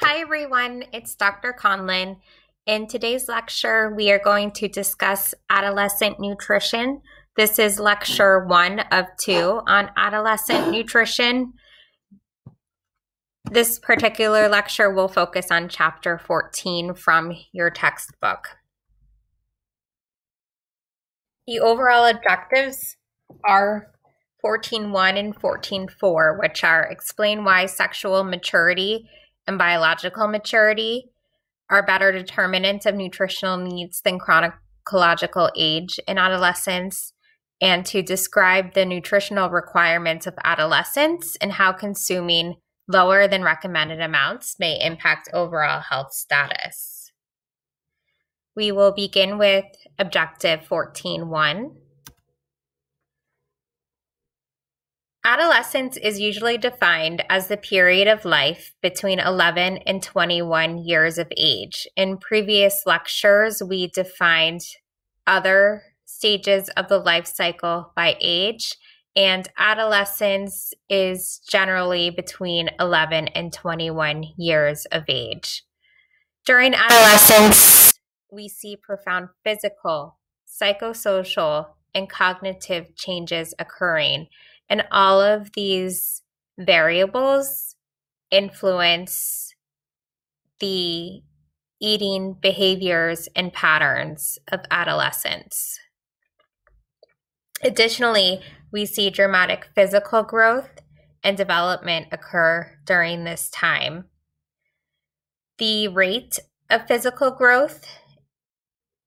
Hi everyone, it's Dr. Conlon. In today's lecture, we are going to discuss adolescent nutrition. This is lecture one of two on adolescent nutrition. This particular lecture will focus on chapter 14 from your textbook. The overall objectives are 14.1 and 14.4, which are explain why sexual maturity and biological maturity are better determinants of nutritional needs than chronological age in adolescence, and to describe the nutritional requirements of adolescence and how consuming lower than recommended amounts may impact overall health status. We will begin with objective 14.1 Adolescence is usually defined as the period of life between 11 and 21 years of age. In previous lectures, we defined other stages of the life cycle by age, and adolescence is generally between 11 and 21 years of age. During adolescence, we see profound physical, psychosocial, and cognitive changes occurring and all of these variables influence the eating behaviors and patterns of adolescents. Additionally, we see dramatic physical growth and development occur during this time. The rate of physical growth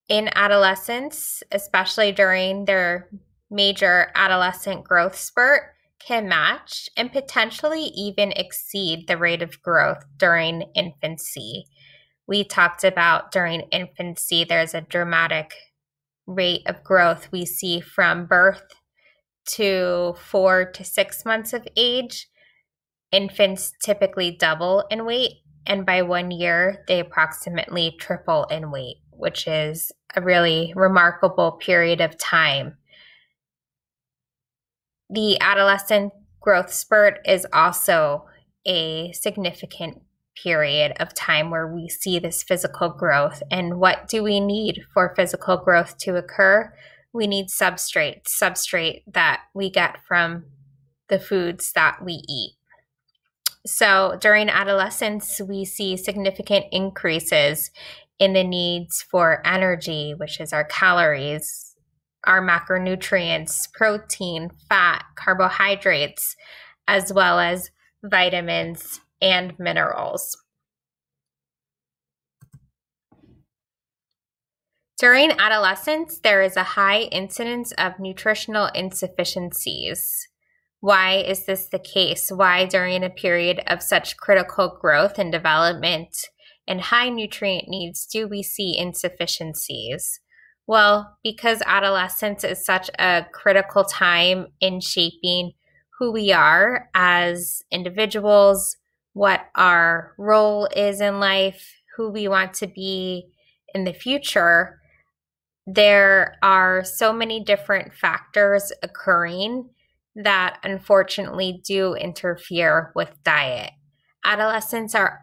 in adolescents, especially during their major adolescent growth spurt can match and potentially even exceed the rate of growth during infancy. We talked about during infancy, there's a dramatic rate of growth we see from birth to four to six months of age. Infants typically double in weight, and by one year, they approximately triple in weight, which is a really remarkable period of time the adolescent growth spurt is also a significant period of time where we see this physical growth. And what do we need for physical growth to occur? We need substrate, substrate that we get from the foods that we eat. So during adolescence, we see significant increases in the needs for energy, which is our calories, our macronutrients, protein, fat, carbohydrates, as well as vitamins and minerals. During adolescence, there is a high incidence of nutritional insufficiencies. Why is this the case? Why, during a period of such critical growth and development and high nutrient needs, do we see insufficiencies? Well, because adolescence is such a critical time in shaping who we are as individuals, what our role is in life, who we want to be in the future, there are so many different factors occurring that unfortunately do interfere with diet. Adolescents are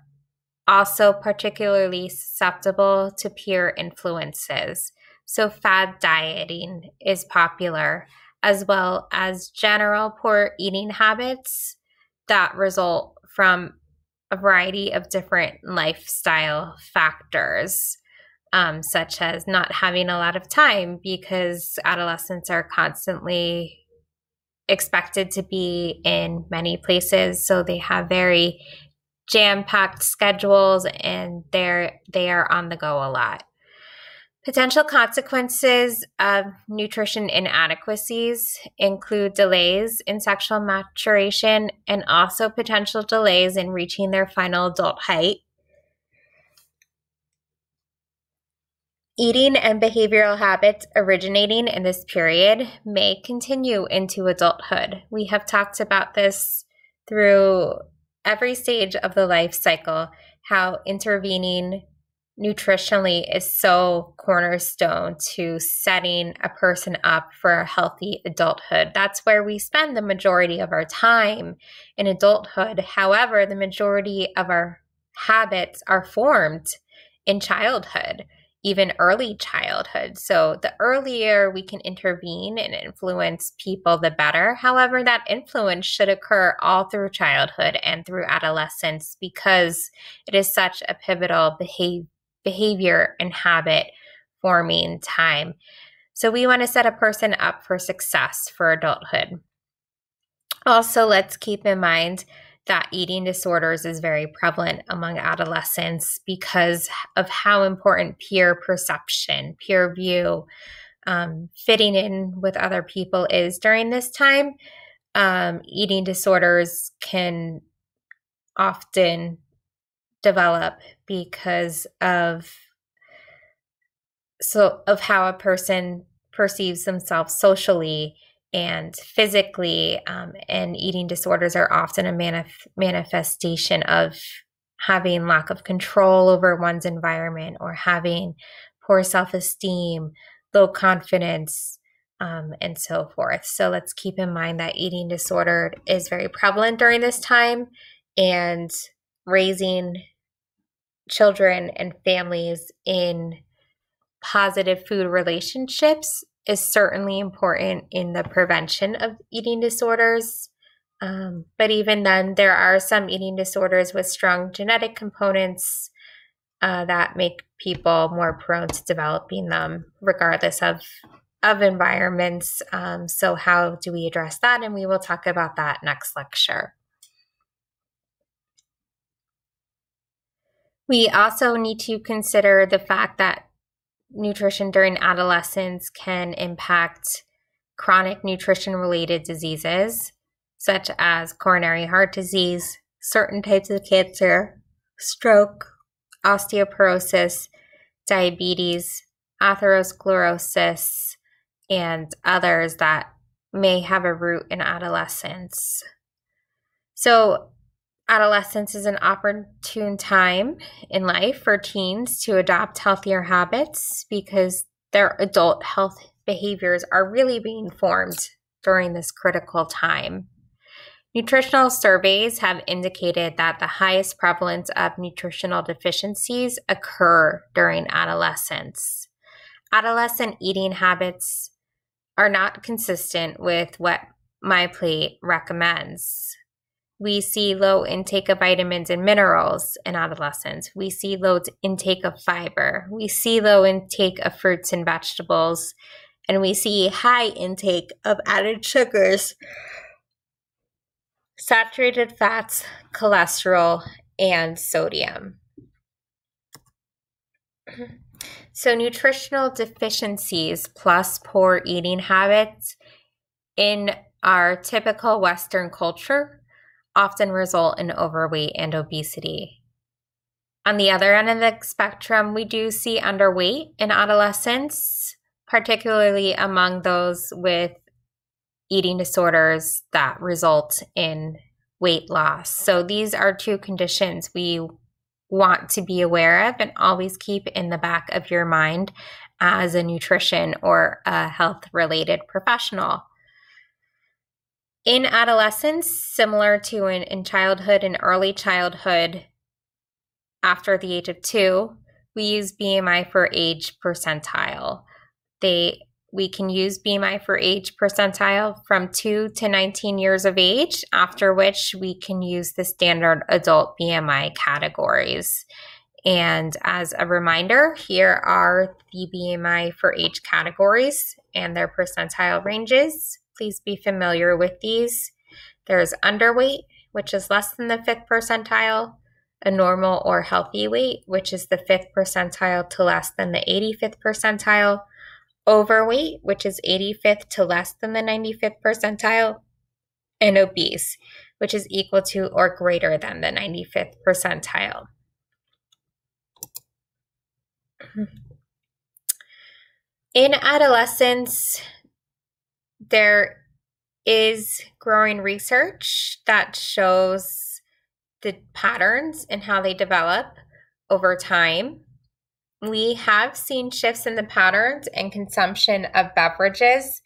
also particularly susceptible to peer influences. So, fad dieting is popular, as well as general poor eating habits that result from a variety of different lifestyle factors, um, such as not having a lot of time because adolescents are constantly expected to be in many places. So they have very jam packed schedules and they're they are on the go a lot. Potential consequences of nutrition inadequacies include delays in sexual maturation and also potential delays in reaching their final adult height. Eating and behavioral habits originating in this period may continue into adulthood. We have talked about this through every stage of the life cycle, how intervening nutritionally is so cornerstone to setting a person up for a healthy adulthood. That's where we spend the majority of our time in adulthood. However, the majority of our habits are formed in childhood, even early childhood. So the earlier we can intervene and influence people, the better. However, that influence should occur all through childhood and through adolescence because it is such a pivotal behavior behavior and habit forming time. So we want to set a person up for success for adulthood. Also, let's keep in mind that eating disorders is very prevalent among adolescents because of how important peer perception, peer view, um, fitting in with other people is during this time. Um, eating disorders can often develop because of so of how a person perceives themselves socially and physically um, and eating disorders are often a manif- manifestation of having lack of control over one's environment or having poor self-esteem low confidence um, and so forth. So let's keep in mind that eating disorder is very prevalent during this time and raising children and families in positive food relationships is certainly important in the prevention of eating disorders. Um, but even then, there are some eating disorders with strong genetic components uh, that make people more prone to developing them, regardless of of environments. Um, so, how do we address that? And we will talk about that next lecture. We also need to consider the fact that nutrition during adolescence can impact chronic nutrition related diseases such as coronary heart disease, certain types of cancer, stroke, osteoporosis, diabetes, atherosclerosis, and others that may have a root in adolescence. So, Adolescence is an opportune time in life for teens to adopt healthier habits because their adult health behaviors are really being formed during this critical time. Nutritional surveys have indicated that the highest prevalence of nutritional deficiencies occur during adolescence. Adolescent eating habits are not consistent with what MyPlate recommends. We see low intake of vitamins and minerals in adolescents. We see low intake of fiber. We see low intake of fruits and vegetables. And we see high intake of added sugars, saturated fats, cholesterol, and sodium. So, nutritional deficiencies plus poor eating habits in our typical Western culture often result in overweight and obesity. On the other end of the spectrum, we do see underweight in adolescents, particularly among those with eating disorders that result in weight loss. So these are two conditions we want to be aware of and always keep in the back of your mind as a nutrition or a health related professional in adolescence, similar to in, in childhood and early childhood, after the age of two, we use BMI for age percentile. They we can use BMI for age percentile from 2 to 19 years of age, after which we can use the standard adult BMI categories. And as a reminder, here are the BMI for age categories and their percentile ranges. Please be familiar with these. There's underweight, which is less than the fifth percentile, a normal or healthy weight, which is the fifth percentile to less than the 85th percentile, overweight, which is 85th to less than the 95th percentile, and obese, which is equal to or greater than the 95th percentile. In adolescence, there is growing research that shows the patterns and how they develop over time. We have seen shifts in the patterns and consumption of beverages.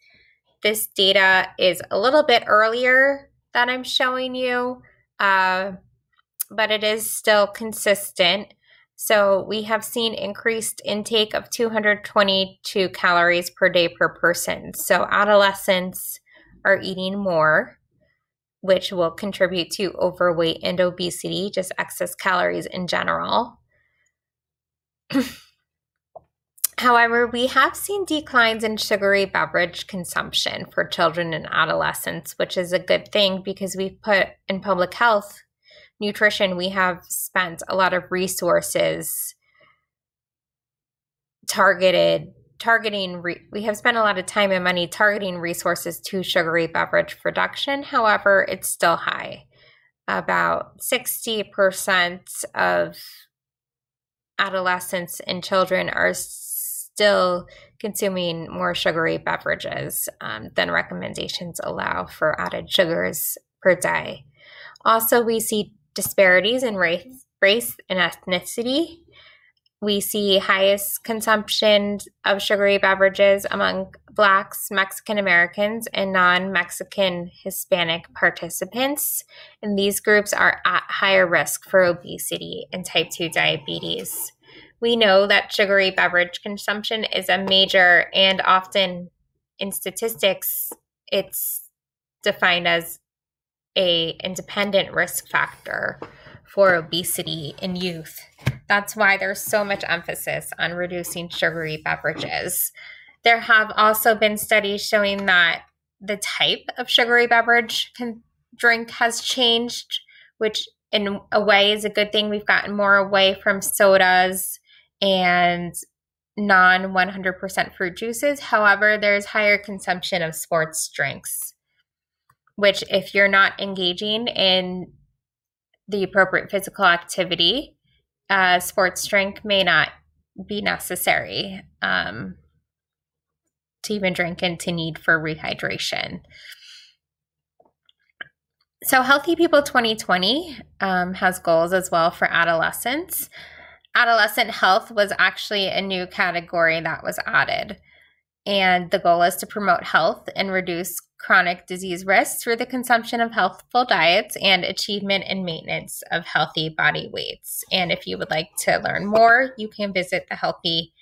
This data is a little bit earlier that I'm showing you, uh, but it is still consistent. So we have seen increased intake of 222 calories per day per person. So adolescents are eating more, which will contribute to overweight and obesity, just excess calories in general. However, we have seen declines in sugary beverage consumption for children and adolescents, which is a good thing because we've put in public health nutrition, we have spent a lot of resources targeted targeting re- we have spent a lot of time and money targeting resources to sugary beverage production however it's still high about 60% of adolescents and children are still consuming more sugary beverages um, than recommendations allow for added sugars per day. Also, we see disparities in race, race and ethnicity. We see highest consumption of sugary beverages among Blacks, Mexican Americans, and non Mexican Hispanic participants. And these groups are at higher risk for obesity and type 2 diabetes we know that sugary beverage consumption is a major and often in statistics it's defined as a independent risk factor for obesity in youth. That's why there's so much emphasis on reducing sugary beverages. There have also been studies showing that the type of sugary beverage can drink has changed which in a way is a good thing. We've gotten more away from sodas and non 100% fruit juices. However, there's higher consumption of sports drinks, which, if you're not engaging in the appropriate physical activity, uh, sports drink may not be necessary um, to even drink and to need for rehydration. So, Healthy People 2020 um, has goals as well for adolescents adolescent health was actually a new category that was added. And the goal is to promote health and reduce chronic disease risk through the consumption of healthful diets and achievement and maintenance of healthy body weights. And if you would like to learn more, you can visit the Healthy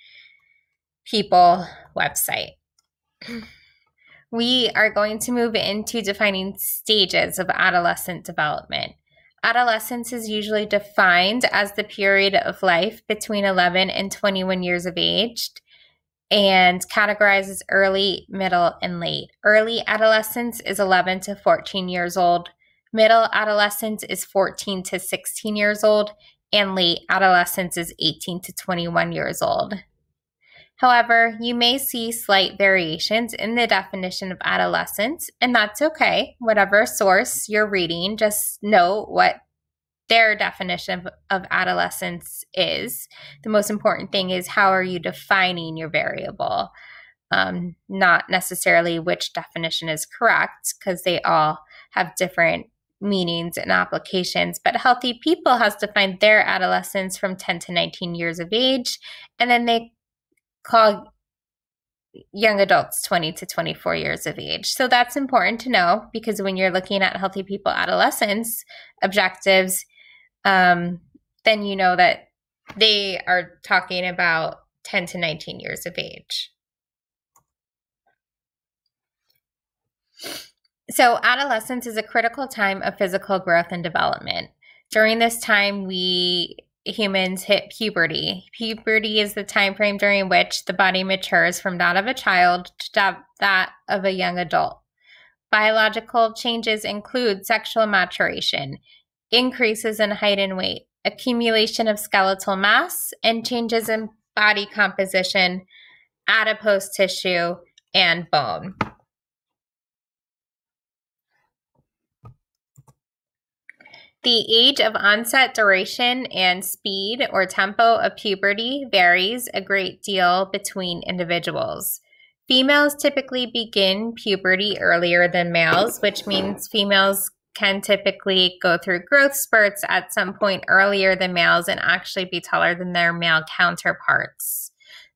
People website. We are going to move into defining stages of adolescent development. Adolescence is usually defined as the period of life between 11 and 21 years of age and categorizes early, middle, and late. Early adolescence is 11 to 14 years old, middle adolescence is 14 to 16 years old, and late adolescence is 18 to 21 years old. However, you may see slight variations in the definition of adolescence, and that's okay. Whatever source you're reading, just know what their definition of, of adolescence is. The most important thing is how are you defining your variable, um, not necessarily which definition is correct, because they all have different meanings and applications. But Healthy People has defined their adolescence from 10 to 19 years of age, and then they call young adults 20 to 24 years of age. So that's important to know because when you're looking at healthy people adolescence objectives, um, then you know that they are talking about 10 to 19 years of age. So, adolescence is a critical time of physical growth and development. During this time, we humans hit puberty. Puberty is the time frame during which the body matures from that of a child to that of a young adult. Biological changes include sexual maturation, increases in height and weight, accumulation of skeletal mass, and changes in body composition, adipose tissue, and bone. The age of onset, duration, and speed or tempo of puberty varies a great deal between individuals. Females typically begin puberty earlier than males, which means females can typically go through growth spurts at some point earlier than males and actually be taller than their male counterparts.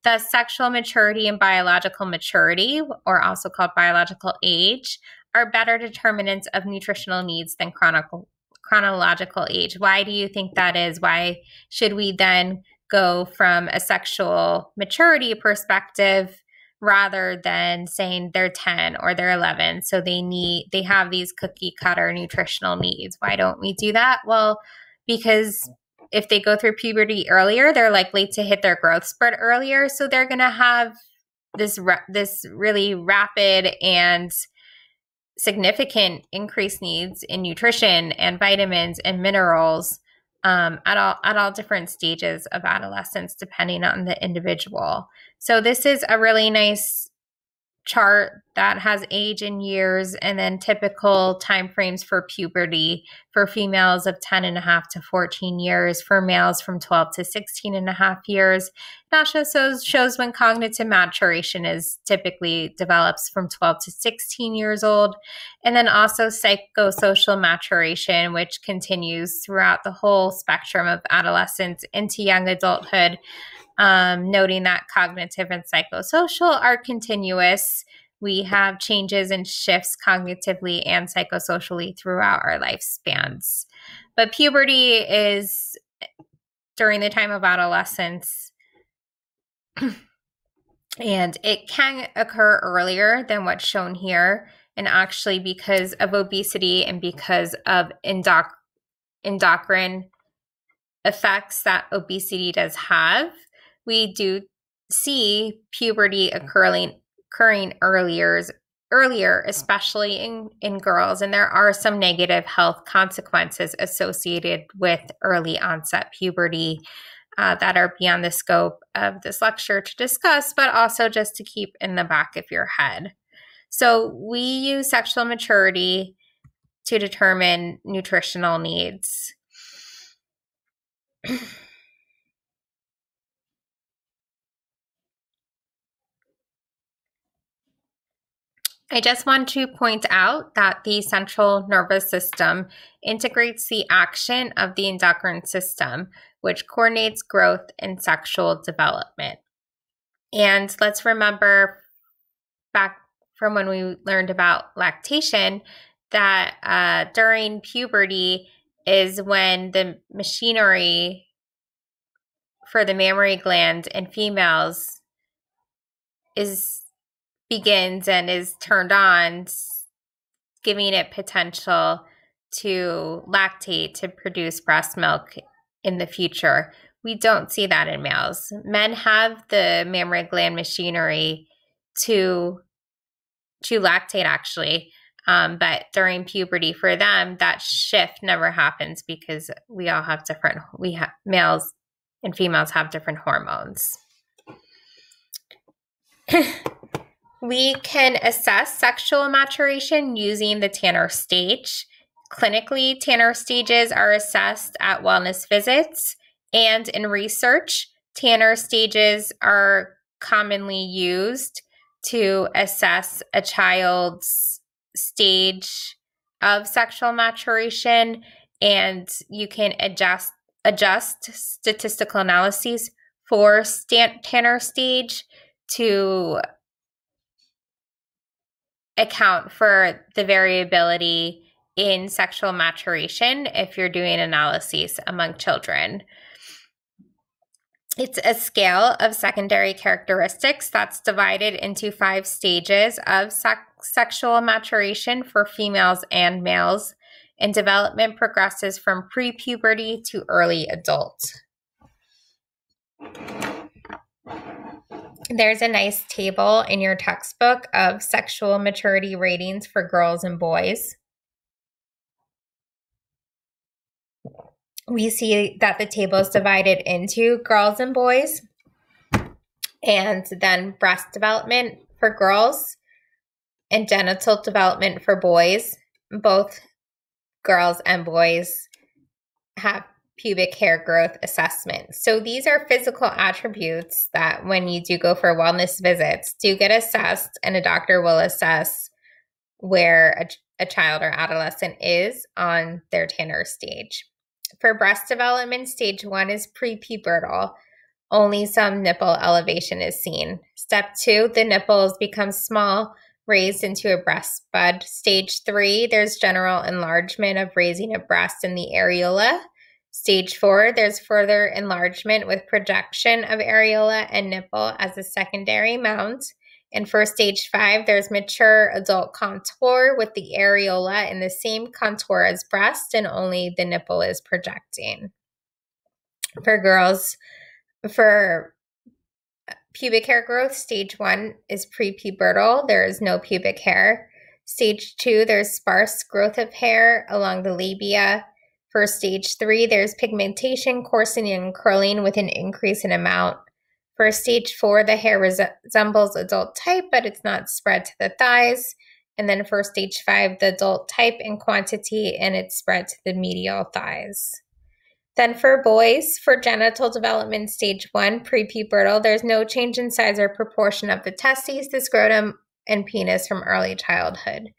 Thus, sexual maturity and biological maturity, or also called biological age, are better determinants of nutritional needs than chronological chronological age. Why do you think that is? Why should we then go from a sexual maturity perspective rather than saying they're 10 or they're 11 so they need they have these cookie cutter nutritional needs. Why don't we do that? Well because if they go through puberty earlier they're likely to hit their growth spurt earlier. So they're going to have this this really rapid and significant increased needs in nutrition and vitamins and minerals um, at all at all different stages of adolescence, depending on the individual. So this is a really nice chart that has age in years and then typical timeframes for puberty for females of 10 and a half to 14 years for males from 12 to 16 and a half years. Also shows, shows when cognitive maturation is typically develops from 12 to 16 years old. And then also psychosocial maturation which continues throughout the whole spectrum of adolescence into young adulthood um, noting that cognitive and psychosocial are continuous. We have changes and shifts cognitively and psychosocially throughout our lifespans. But puberty is during the time of adolescence. and it can occur earlier than what's shown here. And actually, because of obesity and because of endoc- endocrine effects that obesity does have, we do see puberty occurring occurring earlier earlier especially in in girls and there are some negative health consequences associated with early onset puberty uh, that are beyond the scope of this lecture to discuss but also just to keep in the back of your head. So we use sexual maturity to determine nutritional needs I just want to point out that the central nervous system integrates the action of the endocrine system, which coordinates growth and sexual development. And let's remember back from when we learned about lactation that uh, during puberty is when the machinery for the mammary gland in females is begins and is turned on, giving it potential to lactate to produce breast milk in the future. We don't see that in males. Men have the mammary gland machinery to to lactate actually. Um, but during puberty for them, that shift never happens because we all have different we have males and females have different hormones. We can assess sexual maturation using the Tanner stage. Clinically, Tanner stages are assessed at wellness visits, and in research, Tanner stages are commonly used to assess a child's stage of sexual maturation and you can adjust adjust statistical analyses for Tanner stage to account for the variability in sexual maturation if you're doing analyses among children. It's a scale of secondary characteristics that's divided into five stages of sexual maturation for females and males, and development progresses from pre puberty to early adult. There's a nice table in your textbook of sexual maturity ratings for girls and boys. We see that the table is divided into girls and boys, and then breast development for girls and genital development for boys. Both girls and boys have pubic hair growth assessment. So these are physical attributes that when you do go for wellness visits, do get assessed and a doctor will assess where a, a child or adolescent is on their Tanner stage. For breast development, stage one is prepubertal. Only some nipple elevation is seen. Step two, the nipples become small, raised into a breast bud. Stage three, there's general enlargement of raising a breast in the areola. Stage four, there's further enlargement with projection of areola and nipple as a secondary mount. And for stage five, there's mature adult contour with the areola in the same contour as breast, and only the nipple is projecting. For girls, for pubic hair growth, stage one is prepubertal. There is no pubic hair. Stage two, there's sparse growth of hair along the labia. For stage three, there's pigmentation, coarsening, and curling with an increase in amount. For stage four, the hair resembles adult type, but it's not spread to the thighs. And then for stage five, the adult type and quantity, and it's spread to the medial thighs. Then for boys, for genital development stage one, prepubertal, there's no change in size or proportion of the testes, the scrotum, and penis from early childhood.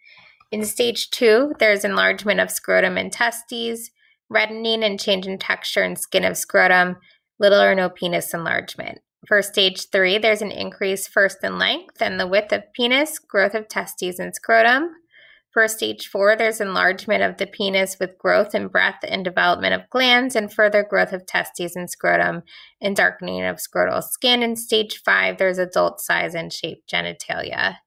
In stage two, there's enlargement of scrotum and testes, reddening and change in texture and skin of scrotum, little or no penis enlargement. For stage three, there's an increase first in length and the width of penis, growth of testes and scrotum. For stage four, there's enlargement of the penis with growth and breadth and development of glans and further growth of testes and scrotum and darkening of scrotal skin. In stage five, there's adult size and shape genitalia.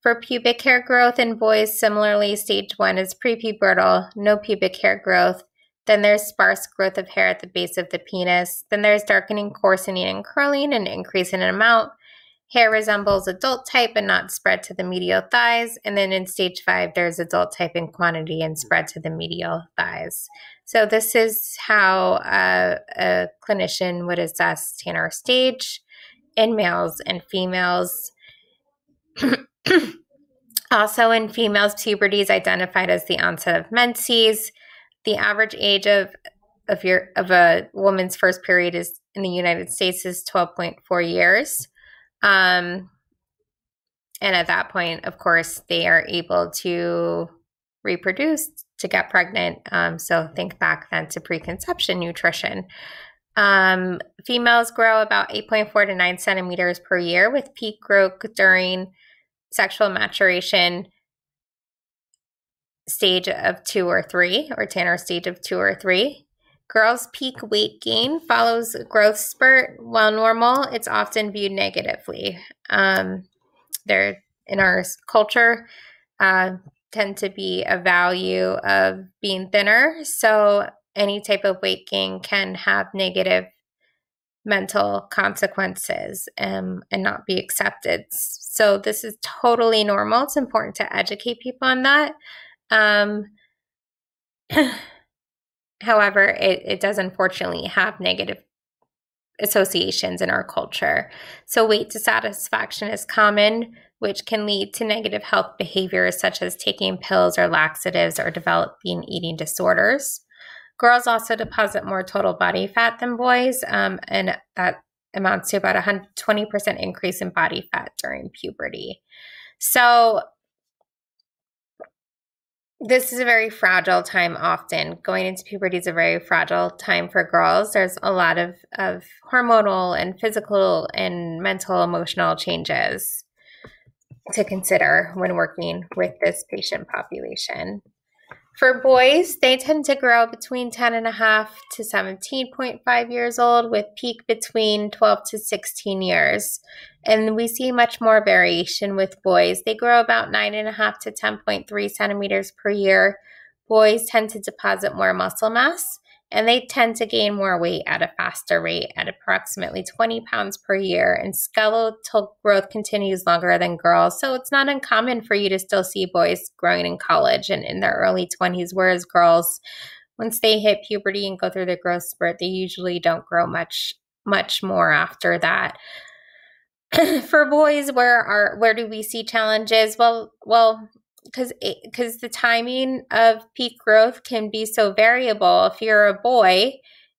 For pubic hair growth in boys, similarly, stage one is prepubertal, no pubic hair growth, then there's sparse growth of hair at the base of the penis. Then there's darkening, coarsening, and curling, and increase in amount. Hair resembles adult type and not spread to the medial thighs. And then in stage five, there's adult type in quantity and spread to the medial thighs. So this is how uh, a clinician would assess Tanner stage in males and females. also in females, puberty is identified as the onset of menses the average age of of your of a woman's first period is in the United States is 12.4 years. Um, and at that point, of course, they are able to reproduce to get pregnant. Um, so think back then to preconception nutrition. Um, females grow about 8.4 to 9 centimeters per year with peak growth during sexual maturation stage of two or three, or Tanner stage of two or three. Girls' peak weight gain follows growth spurt. While normal, it's often viewed negatively. Um, there, in our culture, uh, tend to be a value of being thinner. So any type of weight gain can have negative mental consequences um, and not be accepted. So this is totally normal. It's important to educate people on that. Um, however, it, it does unfortunately have negative associations in our culture. So, weight dissatisfaction is common, which can lead to negative health behaviors such as taking pills or laxatives or developing eating disorders. Girls also deposit more total body fat than boys, um, and that amounts to about a 20% increase in body fat during puberty. So, this is a very fragile time often. Going into puberty is a very fragile time for girls. There's a lot of, of hormonal and physical and mental emotional changes to consider when working with this patient population for boys, they tend to grow between 10 and a half to 17.5 years old with peak between 12 to 16 years. And we see much more variation with boys. They grow about 9.5 to 10.3 centimeters per year. Boys tend to deposit more muscle mass and they tend to gain more weight at a faster rate at approximately 20 pounds per year. And skeletal growth continues longer than girls. So it's not uncommon for you to still see boys growing in college and in their early 20s whereas girls once they hit puberty and go through the growth spurt they usually don't grow much much more after that. For boys where are where do we see challenges? Well well because because the timing of peak growth can be so variable. If you're a boy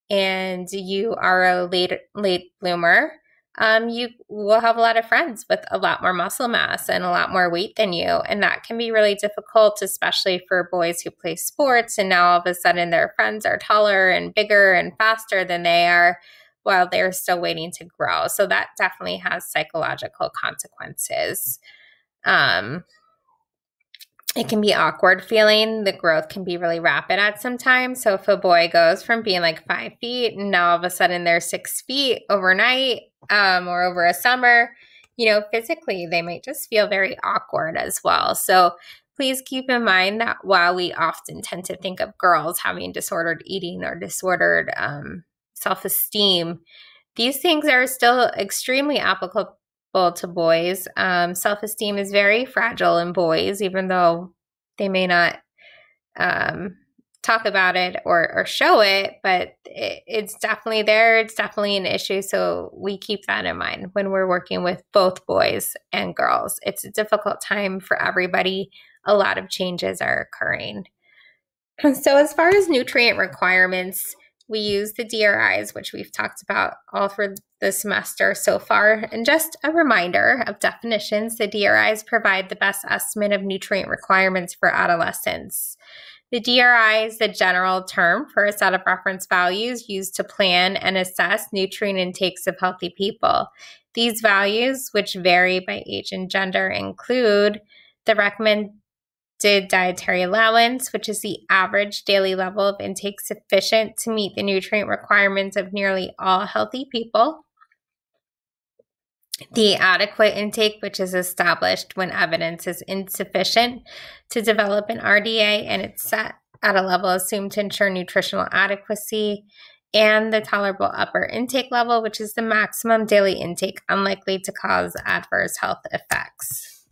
and you are a late late bloomer, um, you will have a lot of friends with a lot more muscle mass and a lot more weight than you, and that can be really difficult, especially for boys who play sports. And now all of a sudden, their friends are taller and bigger and faster than they are. While they're still waiting to grow. So, that definitely has psychological consequences. Um, it can be awkward feeling. The growth can be really rapid at some time. So if a boy goes from being like five feet and now all of a sudden they're six feet overnight um, or over a summer, you know, physically they might just feel very awkward as well. So please keep in mind that while we often tend to think of girls having disordered eating or disordered um, self esteem, these things are still extremely applicable to boys. Um, Self esteem is very fragile in boys, even though they may not um, talk about it or, or show it, but it, it's definitely there. It's definitely an issue. So we keep that in mind when we're working with both boys and girls. It's a difficult time for everybody. A lot of changes are occurring. So, as far as nutrient requirements, we use the DRIs, which we've talked about all through the semester so far. And just a reminder of definitions the DRIs provide the best estimate of nutrient requirements for adolescents. The DRI is the general term for a set of reference values used to plan and assess nutrient intakes of healthy people. These values, which vary by age and gender, include the recommended dietary allowance, which is the average daily level of intake sufficient to meet the nutrient requirements of nearly all healthy people the adequate intake, which is established when evidence is insufficient to develop an RDA and it's set at a level assumed to ensure nutritional adequacy, and the tolerable upper intake level, which is the maximum daily intake unlikely to cause adverse health effects.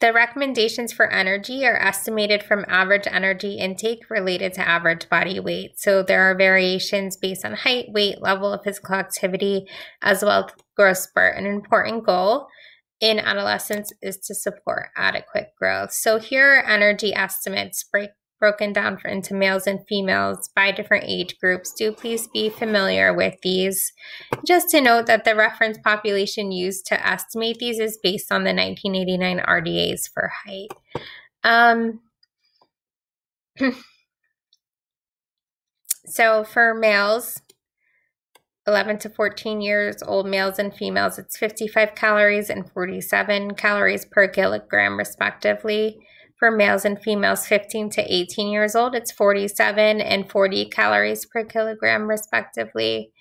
The recommendations for energy are estimated from average energy intake related to average body weight. So there are variations based on height, weight, level of physical activity, as well as growth spurt. An important goal in adolescence is to support adequate growth. So here are energy estimates break broken down into males and females by different age groups. Do please be familiar with these. Just to note that the reference population used to estimate these is based on the 1989 RDAs for height. Um, so for males, 11 to 14 years old males and females, it's 55 calories and 47 calories per kilogram, respectively. For males and females 15 to 18 years old, it's 47 and 40 calories per kilogram, respectively.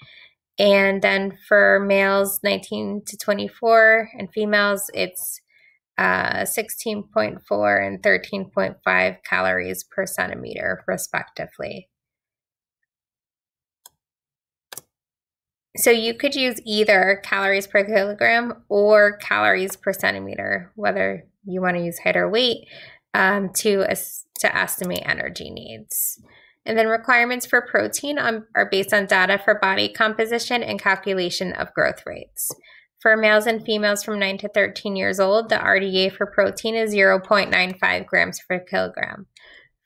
And then for males 19 to 24 and females, it's uh, 16.4 and 13.5 calories per centimeter, respectively. So you could use either calories per kilogram or calories per centimeter, whether you want to use height or weight um, to, to estimate energy needs. And then requirements for protein on, are based on data for body composition and calculation of growth rates. For males and females from 9 to 13 years old, the RDA for protein is 0.95 grams per kilogram.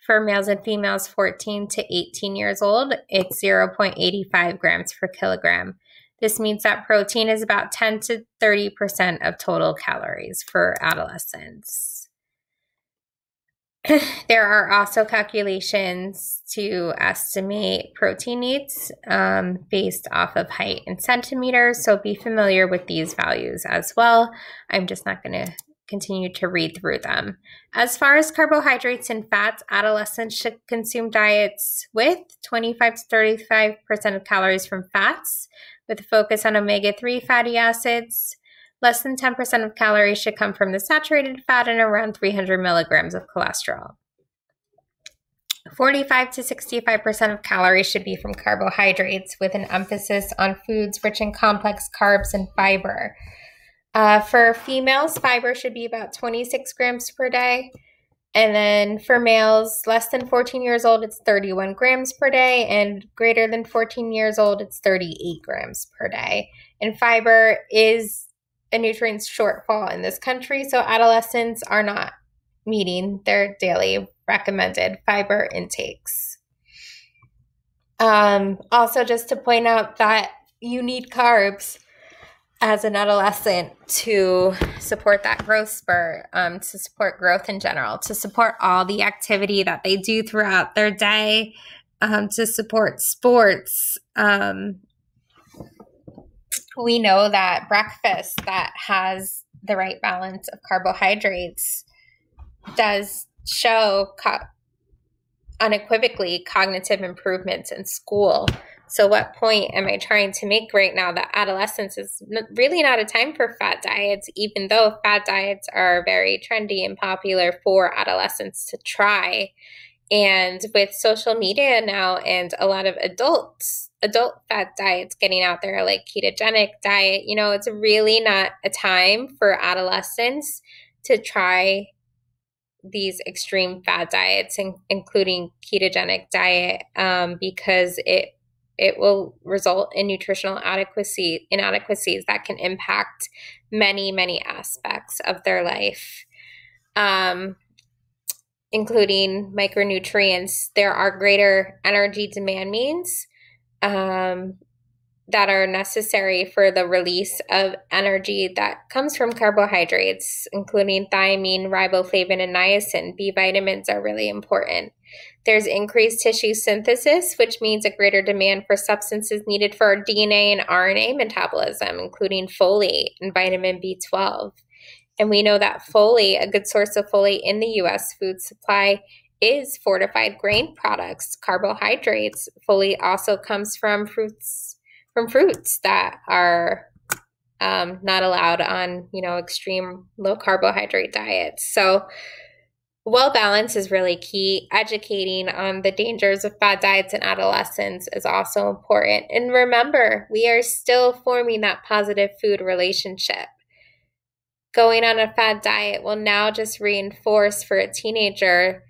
For males and females 14 to 18 years old, it's 0.85 grams per kilogram. This means that protein is about 10 to 30% of total calories for adolescents. there are also calculations to estimate protein needs um, based off of height in centimeters. So be familiar with these values as well. I'm just not going to continue to read through them. As far as carbohydrates and fats, adolescents should consume diets with 25 to 35% of calories from fats, with a focus on omega 3 fatty acids. Less than 10% of calories should come from the saturated fat and around 300 milligrams of cholesterol. 45 to 65% of calories should be from carbohydrates, with an emphasis on foods rich in complex carbs and fiber. Uh, for females, fiber should be about 26 grams per day. And then for males less than 14 years old, it's 31 grams per day. And greater than 14 years old, it's 38 grams per day. And fiber is a nutrients shortfall in this country, so adolescents are not meeting their daily recommended fiber intakes. Um, also, just to point out that you need carbs as an adolescent to support that growth spurt, um, to support growth in general, to support all the activity that they do throughout their day, um, to support sports, um, we know that breakfast that has the right balance of carbohydrates does show co- unequivocally cognitive improvements in school. So, what point am I trying to make right now that adolescence is really not a time for fat diets, even though fat diets are very trendy and popular for adolescents to try? And with social media now and a lot of adults, adult fat diets getting out there, like ketogenic diet, you know, it's really not a time for adolescents to try these extreme fat diets, in, including ketogenic diet, um, because it it will result in nutritional adequacy inadequacies that can impact many many aspects of their life. Um, including micronutrients there are greater energy demand means um, that are necessary for the release of energy that comes from carbohydrates, including thiamine, riboflavin, and niacin. B vitamins are really important. There's increased tissue synthesis, which means a greater demand for substances needed for DNA and RNA metabolism, including folate and vitamin B12. And we know that folate, a good source of folate in the US food supply, is fortified grain products, carbohydrates. Folate also comes from fruits from fruits that are um, not allowed on you know extreme low carbohydrate diets. So well balance is really key. Educating on the dangers of bad diets in adolescents is also important. And remember we are still forming that positive food relationship going on a fad diet will now just reinforce for a teenager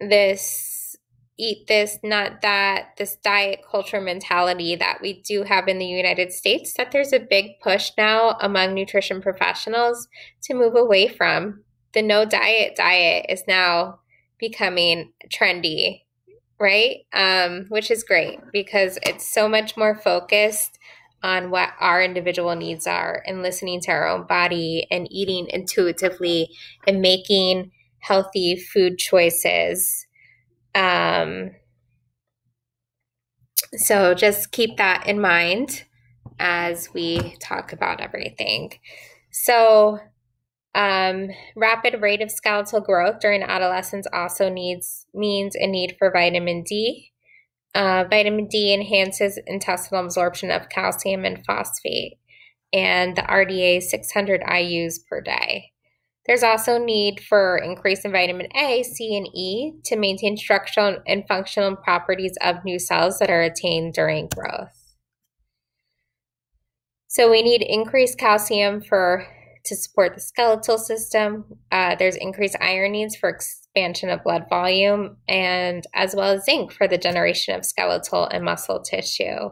this eat this, not that, this diet culture mentality that we do have in the United States, that there's a big push now among nutrition professionals to move away from. The no diet diet is now becoming trendy, right? Um, which is great because it's so much more focused on what our individual needs are and listening to our own body and eating intuitively and making healthy food choices um, so just keep that in mind as we talk about everything. So, um, rapid rate of skeletal growth during adolescence also needs means a need for vitamin D. Uh, vitamin D enhances intestinal absorption of calcium and phosphate, and the RDA 600 IU's per day. There's also need for increase in vitamin A, C, and E to maintain structural and functional properties of new cells that are attained during growth. So we need increased calcium for to support the skeletal system. Uh, there's increased iron needs for expansion of blood volume, and as well as zinc for the generation of skeletal and muscle tissue.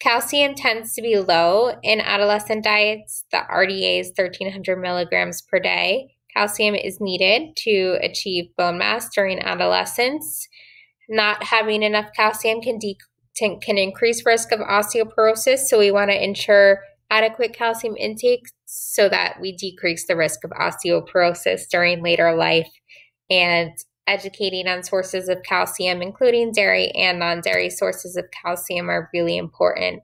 Calcium tends to be low in adolescent diets. The RDA is 1300 milligrams per day. Calcium is needed to achieve bone mass during adolescence. Not having enough calcium can, de- can increase risk of osteoporosis, so we want to ensure adequate calcium intake so that we decrease the risk of osteoporosis during later life and educating on sources of calcium, including dairy and non dairy sources of calcium, are really important.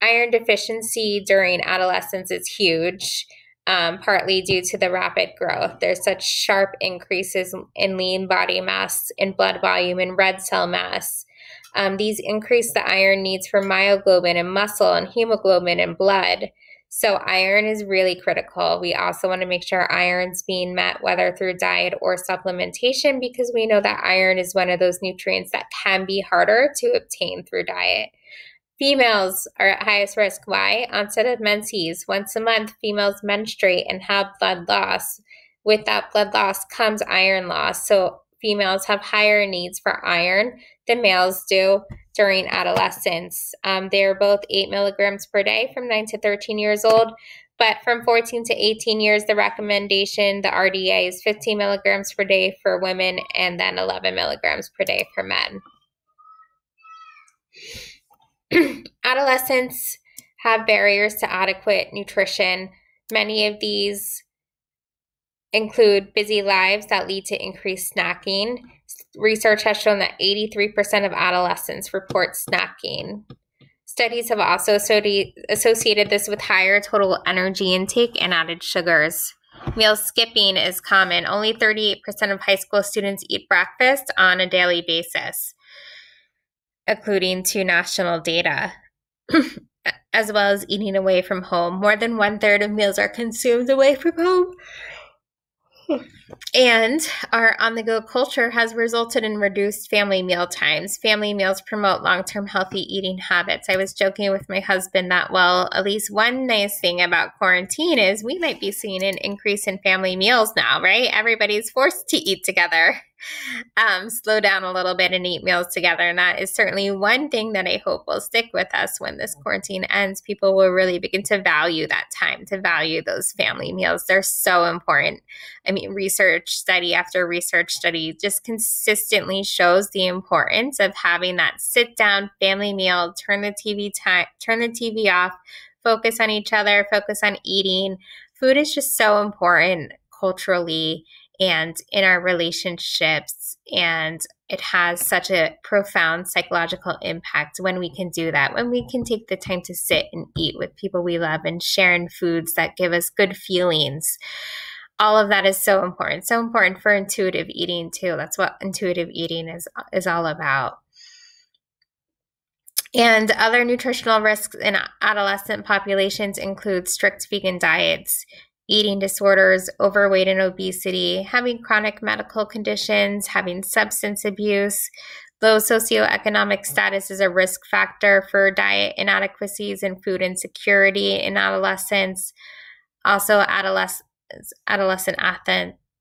Iron deficiency during adolescence is huge, um, partly due to the rapid growth. There's such sharp increases in lean body mass, in blood volume, and red cell mass. Um, these increase the iron needs for myoglobin and muscle and hemoglobin and blood. So, iron is really critical. We also want to make sure iron's being met, whether through diet or supplementation, because we know that iron is one of those nutrients that can be harder to obtain through diet. Females are at highest risk. Why? Onset of menses. Once a month, females menstruate and have blood loss. With that blood loss comes iron loss. So, females have higher needs for iron than males do during adolescence. Um, they're both 8 milligrams per day from 9 to 13 years old. But from 14 to 18 years, the recommendation, the RDA, is 15 milligrams per day for women and then 11 milligrams per day for men. Adolescents have barriers to adequate nutrition. Many of these include busy lives that lead to increased snacking, research has shown that 83% of adolescents report snacking. Studies have also associated this with higher total energy intake and added sugars. Meal skipping is common. Only 38% of high school students eat breakfast on a daily basis, according to national data, as well as eating away from home. More than one third of meals are consumed away from home. And our on the go culture has resulted in reduced family meal times. Family meals promote long term healthy eating habits. I was joking with my husband that, well, at least one nice thing about quarantine is we might be seeing an increase in family meals now, right? Everybody's forced to eat together um, slow down a little bit and eat meals together. And that is certainly one thing that I hope will stick with us when this quarantine ends. People will really begin to value that time, to value those family meals. They're so important. I mean, research study after research study just consistently shows the importance of having that sit down family meal, turn the TV time, turn the TV off, focus on each other, focus on eating. Food is just so important culturally and in our relationships. And it has such a profound psychological impact when we can do that, when we can take the time to sit and eat with people we love and share in foods that give us good feelings. All of that is so important. So important for intuitive eating too. That's what intuitive eating is is all about. And other nutritional risks in adolescent populations include strict vegan diets, eating disorders, overweight and obesity, having chronic medical conditions, having substance abuse. Low socioeconomic status is a risk factor for diet inadequacies and food insecurity in adolescents. Also, adolescent, adolescent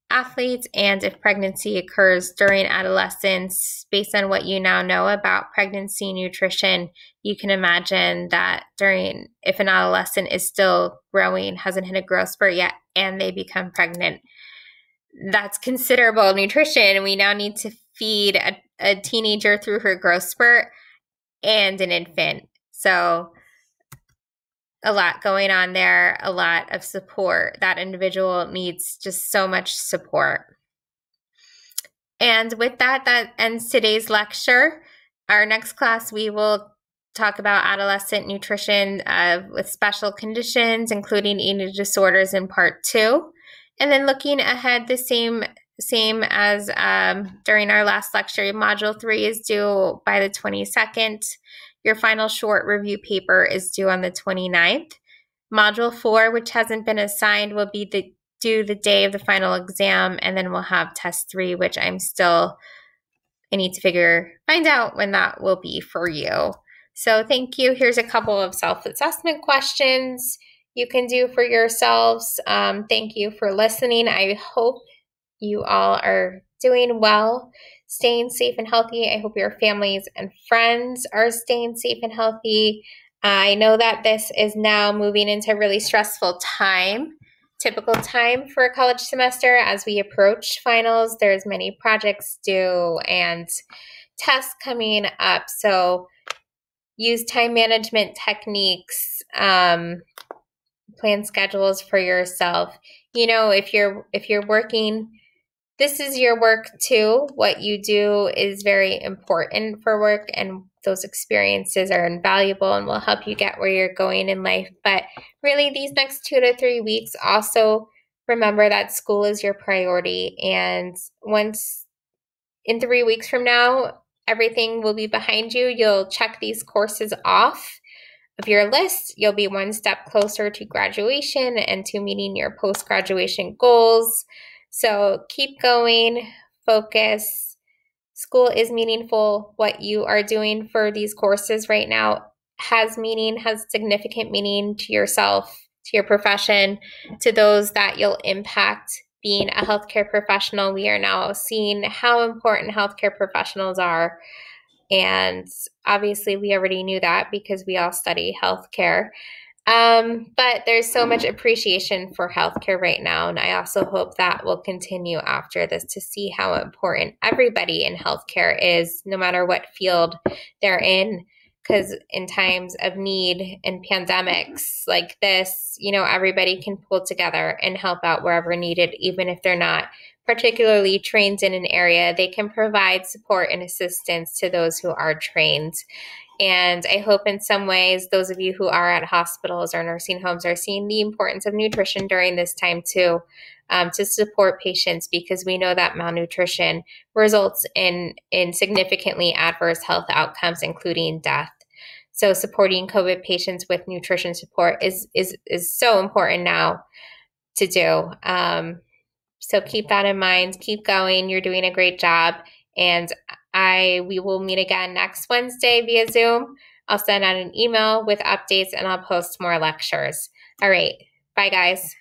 athletes and if pregnancy occurs during adolescence, based on what you now know about pregnancy nutrition, you can imagine that during, if an adolescent is still growing, hasn't hit a growth spurt yet, and they become pregnant, that's considerable nutrition. We now need to feed a, a teenager through her growth spurt and an infant. So, a lot going on there, a lot of support. That individual needs just so much support. And with that, that ends today's lecture. Our next class, we will talk about adolescent nutrition uh, with special conditions, including eating disorders in part two. And then looking ahead, the same same as um, during our last lecture, module three is due by the 22nd. Your final short review paper is due on the 29th. Module 4, which hasn't been assigned, will be the, due the day of the final exam, and then we'll have test 3, which I'm still I need to figure find out when that will be for you. So thank you. Here's a couple of self-assessment questions you can do for yourselves. Um, thank you for listening. I hope you all are doing well staying safe and healthy. I hope your families and friends are staying safe and healthy. I know that this is now moving into a really stressful time, typical time for a college semester as we approach finals. There's many projects due and tests coming up. So use time management techniques, um, plan schedules for yourself. You know, if you're if you're working this is your work too. What you do is very important for work, and those experiences are invaluable and will help you get where you're going in life. But really, these next two to three weeks, also remember that school is your priority. And once in three weeks from now, everything will be behind you. You'll check these courses off of your list. You'll be one step closer to graduation and to meeting your post graduation goals. So keep going, focus. School is meaningful. What you are doing for these courses right now has meaning, has significant meaning to yourself, to your profession, to those that you'll impact being a healthcare professional. We are now seeing how important healthcare professionals are. And obviously, we already knew that because we all study healthcare. Um, but there's so much appreciation for healthcare right now. And I also hope that will continue after this to see how important everybody in healthcare is, no matter what field they're in. Because in times of need and pandemics like this, you know, everybody can pull together and help out wherever needed, even if they're not particularly trained in an area. They can provide support and assistance to those who are trained And I hope in some ways, those of you who are at hospitals or nursing homes are seeing the importance of nutrition during this time too, um, to support patients because we know that malnutrition results in, in significantly adverse health outcomes, including death. So supporting COVID patients with nutrition support is is is so important now to do. Um, so keep that in mind. Keep going. You're doing a great job. And I we will meet again next Wednesday via Zoom. I'll send out an email with updates and I'll post more lectures. All right. Bye guys.